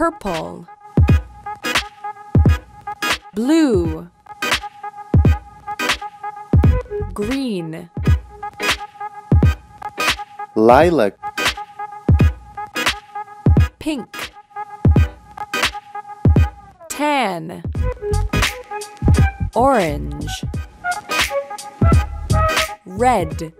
purple blue green lilac. pink tan orange red.